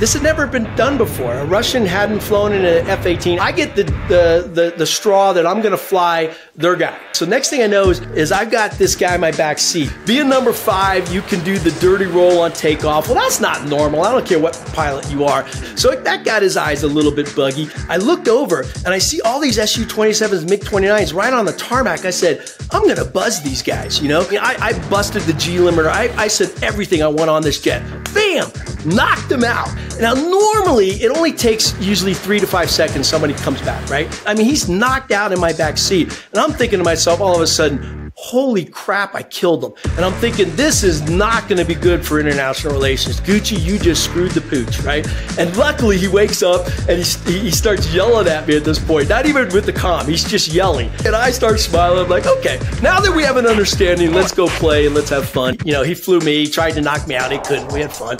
This had never been done before. A Russian hadn't flown in an F 18. I get the, the, the, the, straw that I'm going to fly their guy. So, next thing I know is, is I've got this guy in my back seat. Being number five, you can do the dirty roll on takeoff. Well, that's not normal. I don't care what pilot you are. So, that got his eyes a little bit buggy. I looked over and I see all these Su 27s, MiG 29s right on the tarmac. I said, I'm going to buzz these guys. You know, I, I busted the G limiter. I, I said everything I want on this jet. Bam! Knocked him out. Now, normally it only takes usually three to five seconds somebody comes back, right? I mean, he's knocked out in my back seat. And I'm thinking to myself, all of a sudden, holy crap, I killed him. And I'm thinking, this is not going to be good for international relations. Gucci, you just screwed the pooch, right? And luckily, he wakes up and he, he starts yelling at me at this point, not even with the com, he's just yelling. And I start smiling. I'm like, okay, now that we have an understanding, let's go play and let's have fun. You know, he flew me, he tried to knock me out, he couldn't. We had fun.